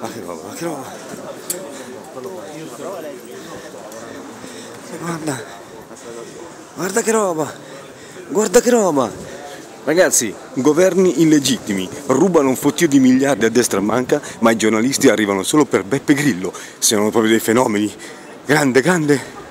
Ma che roba, ma che roba. Guarda. Guarda che roba. Guarda che roba. Ragazzi, governi illegittimi, rubano un fottio di miliardi a destra e manca, ma i giornalisti arrivano solo per Beppe Grillo. Siamo proprio dei fenomeni. Grande, grande.